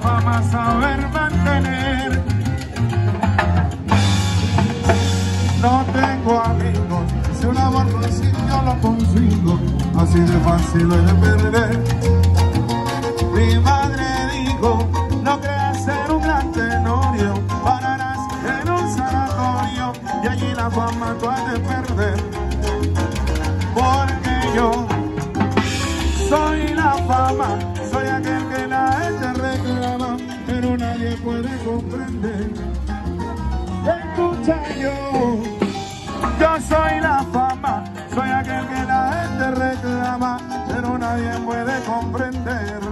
fama saber mantener. No tengo amigos, si un amor consigo lo consigo, así de fácil es de perder. Mi madre dijo, no creas ser un gran tenorio, pararás en un sanatorio y allí la fama tú has de perder. Porque yo soy la fama, puede comprender. Escucha yo, yo soy la fama, soy aquel que la gente reclama, pero nadie puede comprender.